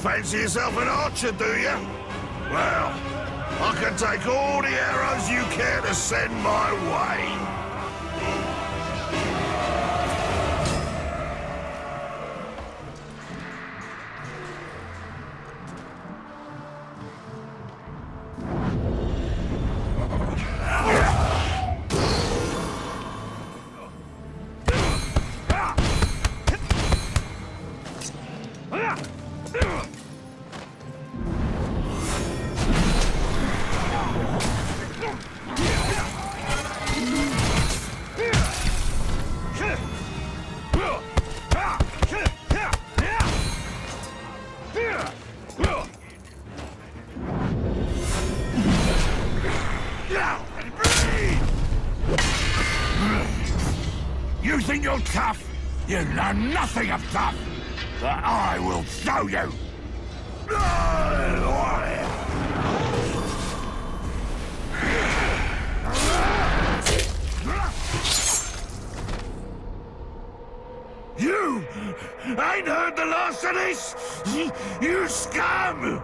fancy yourself an archer, do you? Well, I can take all the arrows you care to send my way. You think you're tough? You know nothing of tough. But I will show you. You ain't heard the last of this, you scum!